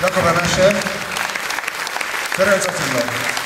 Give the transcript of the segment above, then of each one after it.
Ďakujem ešte. Ferenca Cimlo.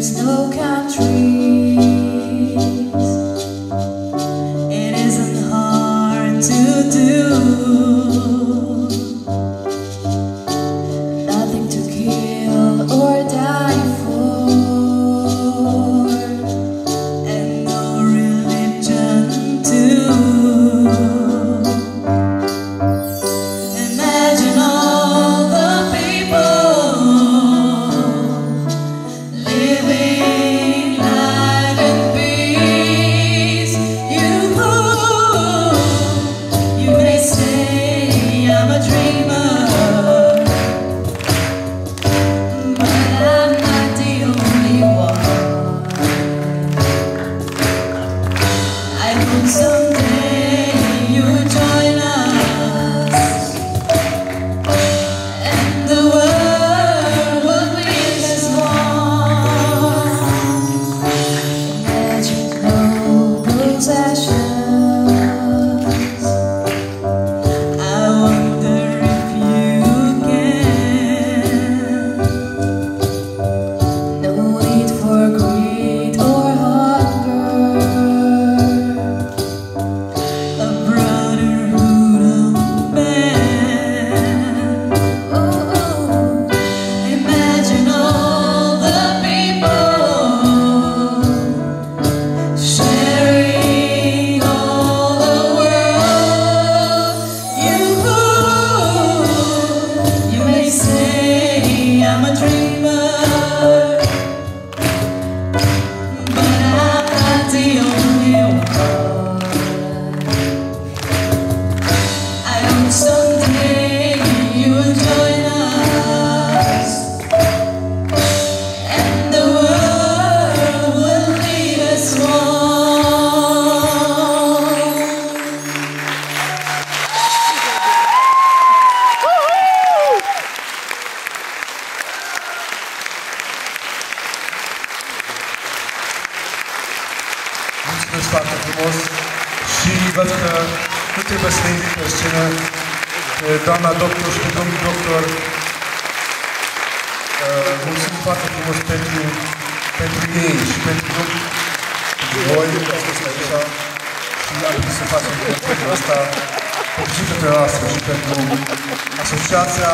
There's no kind. Mulțumesc foarte frumos și văd că nu trebuie să indic pe scenă doamna doctor și domnul doctor. Mulțumim foarte frumos pentru, pentru ei și pentru voi, așa, și ar trebui să facem concertul ăsta și pentru noastră și pentru asociația.